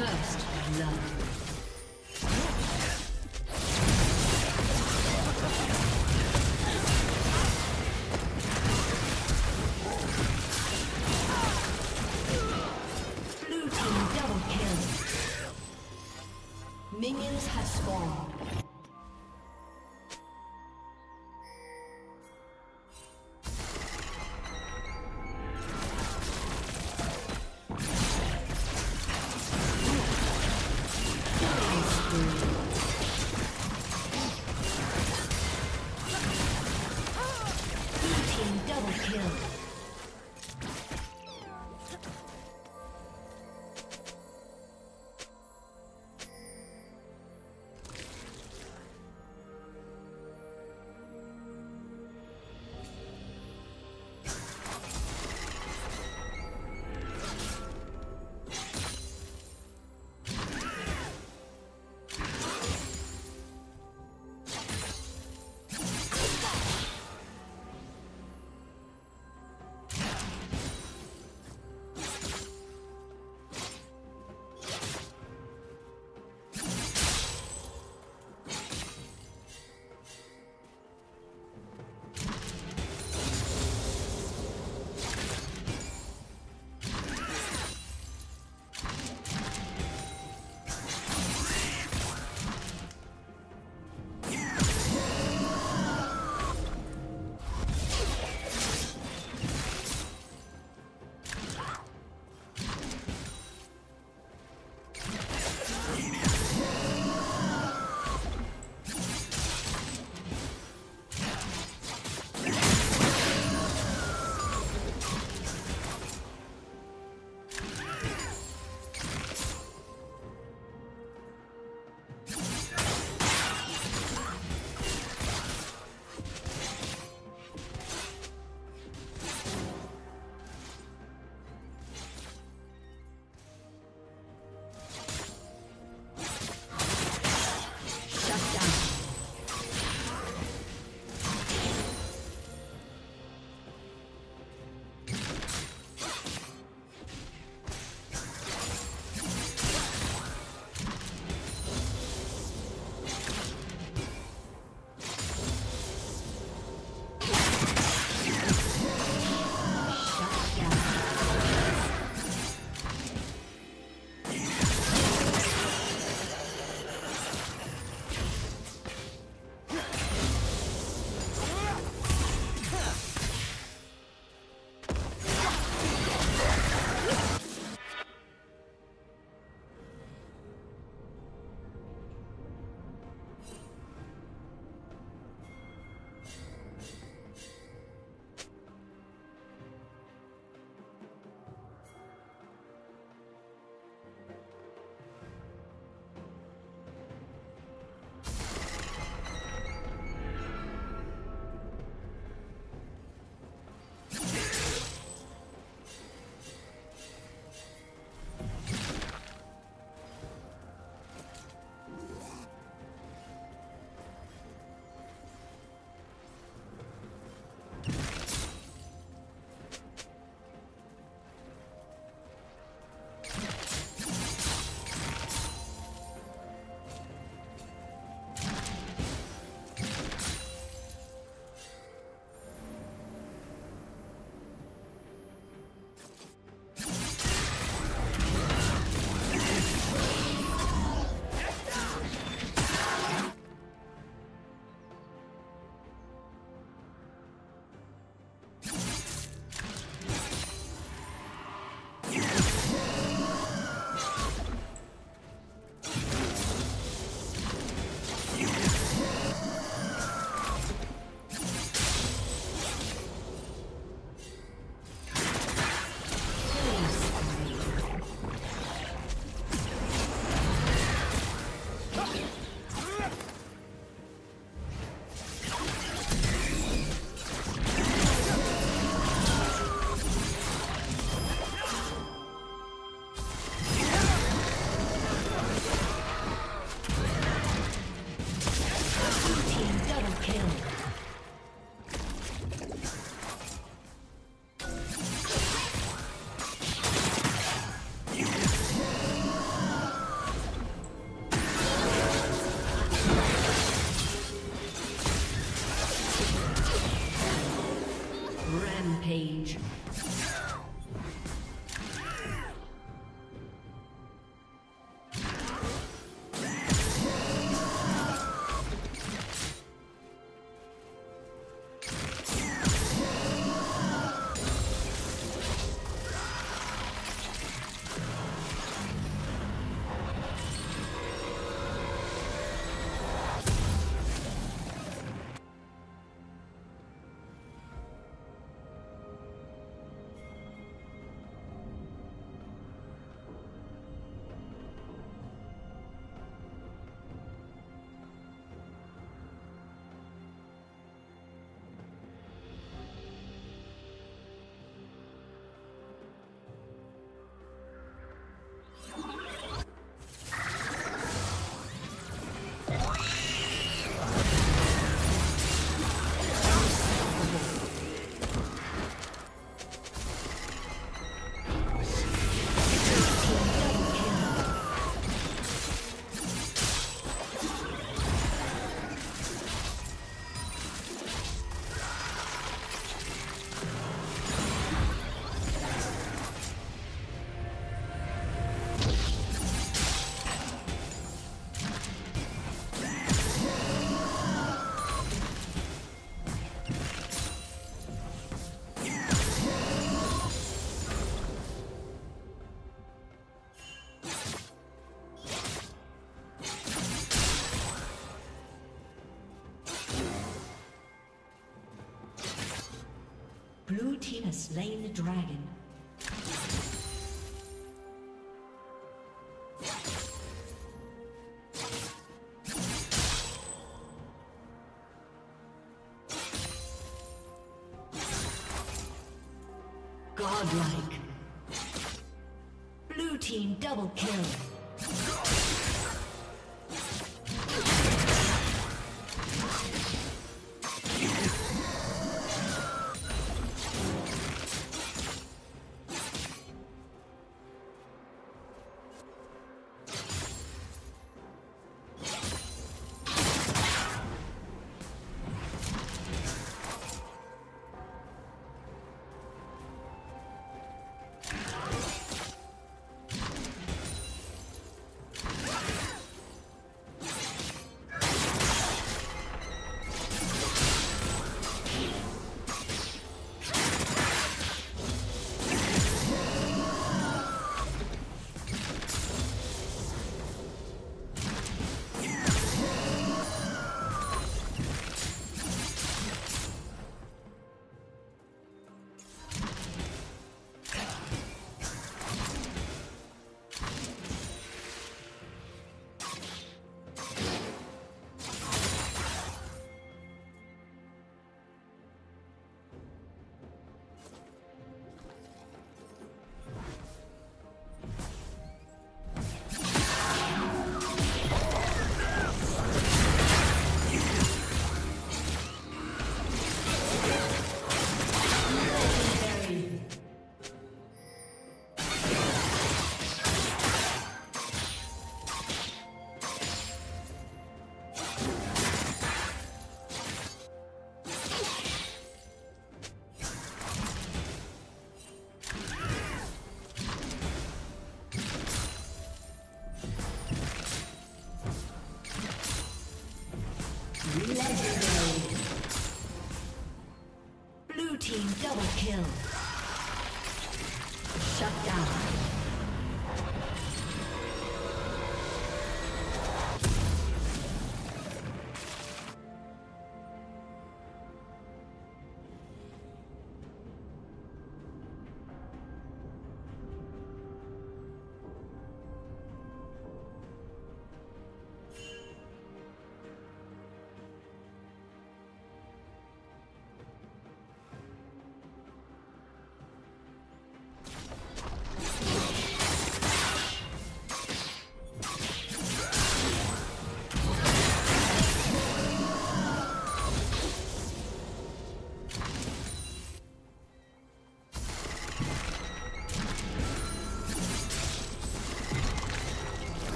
First blood. Mm-hmm. Slain the dragon. Godlike. Blue team double kill. kill.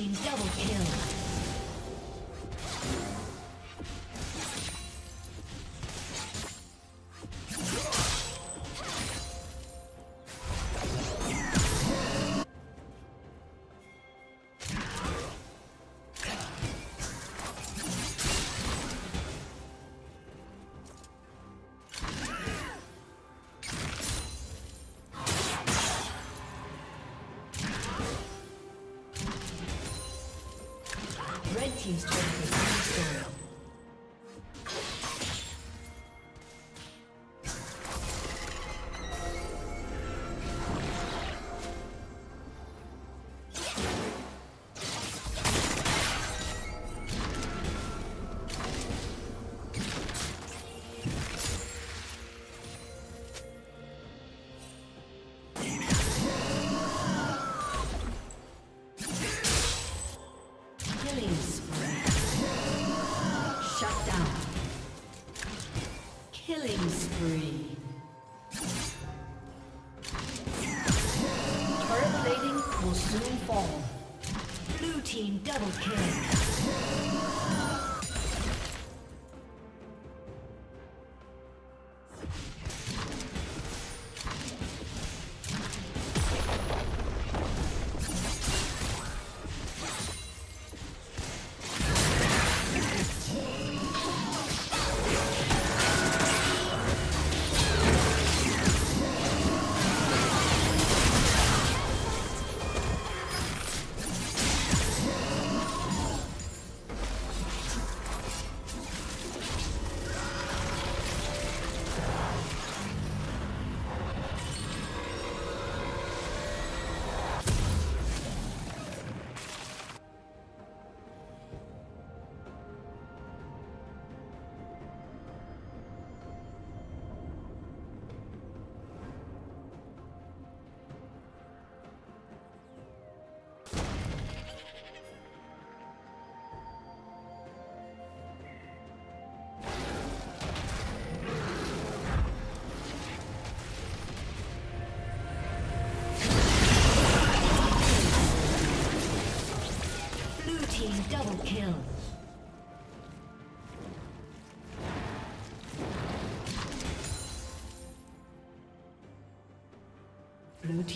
Team double kill. Red Team's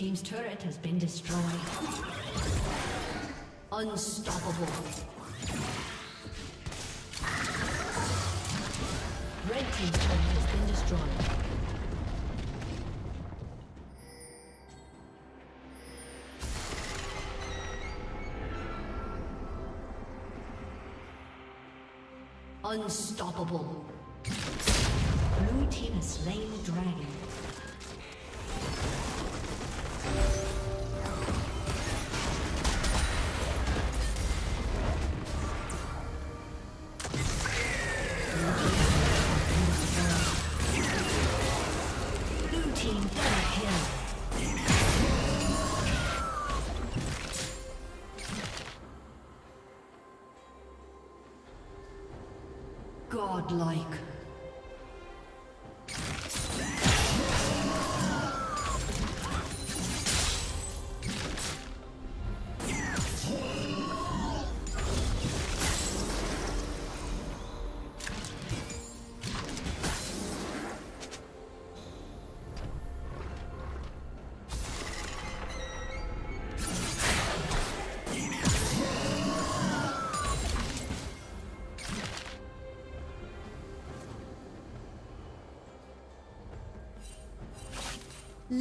team's turret has been destroyed. Unstoppable. Red team's turret has been destroyed. Unstoppable. Blue team has slain the dragon. Godlike.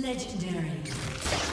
Legendary.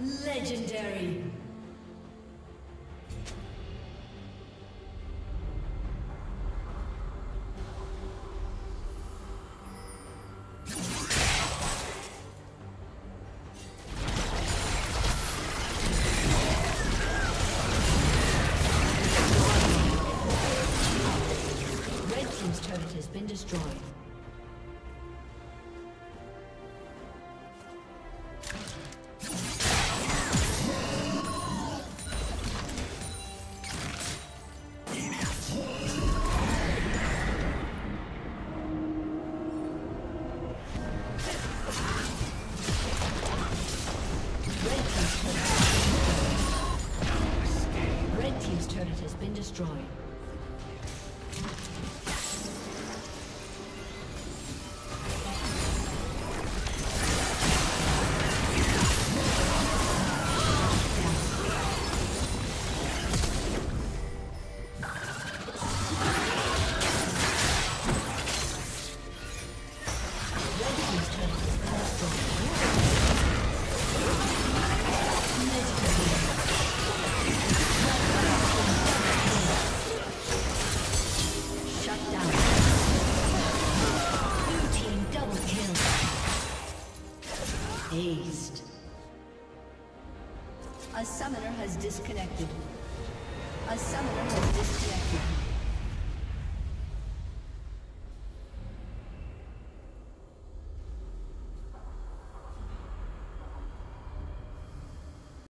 Legendary.